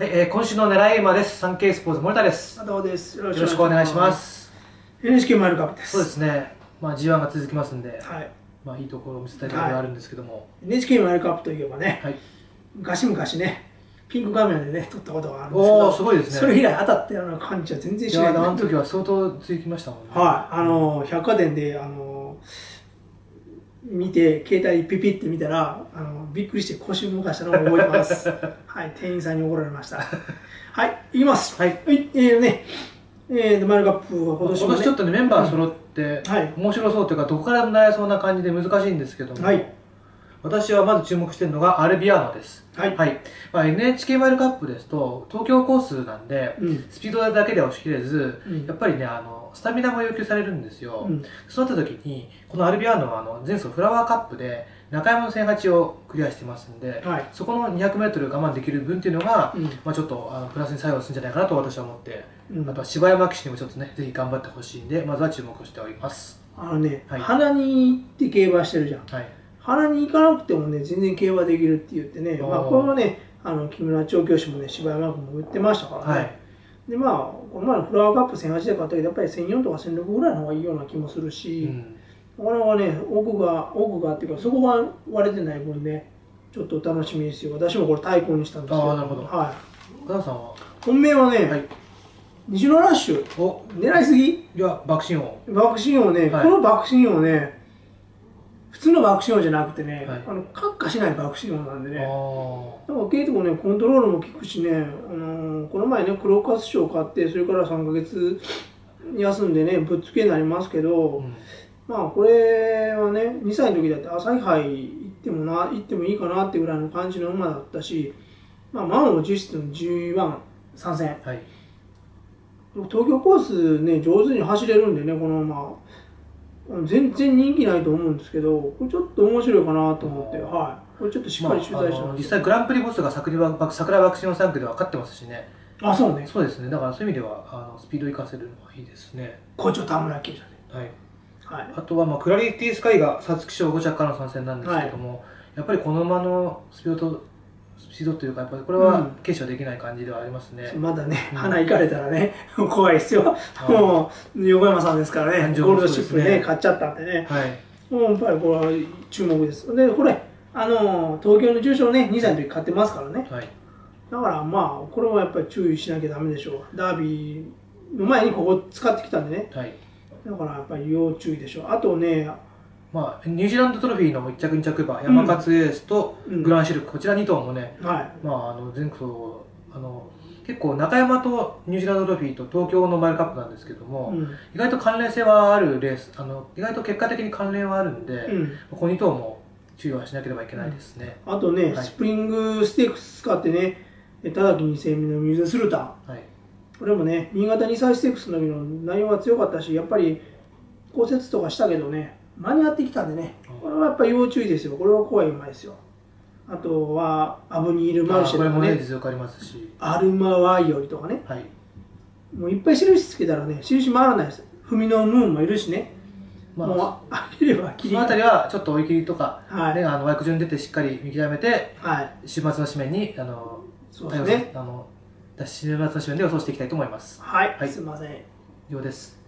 はい、えー、今週の狙い馬です。サンケイスポーツ森田です。佐藤です。よよろしくお願いしま。す。NHK マイルカップです。そうですね。まあ G1 が続きますんで、はい。まあいいところを見せたいところがあるんですけども、NHK マイルカップといえばね、はい。昔々ね、ピンク画面でね、撮ったことがあるんですけど、おお、すごいですね。それ以来当たったような感じは全然いや、しない。あの時は相当続きましたもんね。はい。あの、百貨店で、あの、見て、携帯ピピって見たら、あの、びっくりして腰動かしたのを覚えてます。はい。店員さんに怒られました。はい。いきます。はい。はい。えーね、えー、マイルカップは今今年も、ね、年ちょっとね、メンバー揃って、はい面白そうというか、どこからでもなれそうな感じで難しいんですけども、はい私はまず注目しているのがアルビアーノです。はいまあ、NHK マイルカップですと、東京コースなんで、うん。スピードだけでは押し切れず、うんやっぱりね、あの、スタミナも要求されるんですよ。うんそうなった時に、このアルビアーノはあの前走フラワーカップで中山の1008をクリアしてますんで、はいそこの 200m 我慢できる分っていうのが、うんまあ、ちょっとあのプラスに作用するんじゃないかなと私は思って、うんあとは柴山騎手にもちょっとね、ぜひ頑張ってほしいんで、まずは注目しております。あのね、はい鼻に行って競馬してるじゃん。はい。鼻に行かなくてもね、全然競馬できるって言ってね、まあ、これもね、あの木村調教師もね、柴山君も言ってましたからね。はい。で、まあ、この前のフラワーカップ1008で買ったけど、やっぱり1004とか1006ぐらいの方がいいような気もするうし、ん。これはね、奥が、奥がっていうか、そこが割れてない分ね、ちょっと楽しみですよ。私もこれ対抗にしたんですけど、あーなるほどはい。岡田さんは？本命はね、はい。西野ラッシュ、お、狙いすぎ？いや、爆心王。爆心王ね、はいこの爆心王ね、普通の爆心王じゃなくてね、はいあの、カッカしない爆心王なんであね、ーだから結構ね、コントロールも効くしね、あのーこの前ね、クローカス賞買って、それから3ヶ月休んでね、ぶっつけになりますけど、うんまあこれはね、2歳の時だって朝日杯行ってもな、行ってもいいかなってぐらいの感じの馬だったし、まあ満を持しての G1 参戦。はい。東京コースね、上手に走れるんでね、この馬。全然人気ないと思うんですけど、これちょっと面白いかなと思って、はい。これちょっとしっまあ、かり取材したあのんです実際グランプリボスが桜爆桜爆心王3区では勝ってますしね。あ、そうね。そうですね。だからそういう意味では、あのスピード生かせるのはいいですね。校長田村記者で。はい。はい。あとは、まあ、クラリティスカイが皐月賞5着からの参戦なんですけども、やっぱりこの馬のスピードと、スピードというか、やっぱりこれはうん継承できない感じではありますね。まだね、うん花行かれたらね、怖いですよ。はいもう、横山さんですからね、感情ゴールドシップね、買っちゃったんでね。はい。もうやっぱりこれは注目です。で、これ、あの、東京の重賞ね、2歳の時買ってますからね。はい。だからまあ、これはやっぱり注意しなきゃダメでしょう。ダービーの前にここ使ってきたんでね。はい。だからやっぱり要注意でしょう。あとね、まあ、ニュージーランドトロフィーの1着2着馬、山勝エースとうんグランシルク、こちら2頭もね、はい。まあ、あの全国あの結構中山とニュージーランドトロフィーと東京のマイルカップなんですけども、うん。意外と関連性はあるレースあの意外と結果的に関連はあるんで、うん。この2頭も注意はしなければいけないですね、あとね、はいスプリングステークス使ってね、ただきにセミのミューゼスルタン。はいこれもね、新潟2歳ステークスの時の内容が強かったし、やっぱり骨折とかしたけどね、間に合ってきたんでね、これはやっぱり要注意ですよ。これは怖い馬ですよ。あとは、アブニール・マルシェあこれもねとかね、ありますし、アルマ・ワイオリとかね、はい。もういっぱい印つけたらね、印回らないです。フミノ・ムーンもいるしね、まあ、もうあげれば切り。そのあたりはちょっと追い切りとか、はい。ね、あの枠順に出てしっかり見極めてはい、週末の紙面にあのそうですね。あの週末の紙面で予想していきたいと思います。はい、はい。すいません。以上です